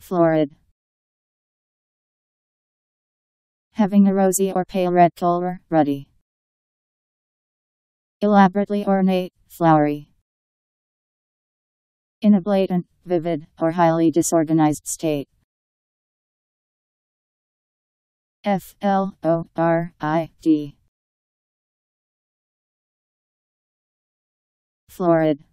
Florid. Having a rosy or pale red color, ruddy. Elaborately ornate, flowery. In a blatant, vivid, or highly disorganized state. F L O R I D. Florid.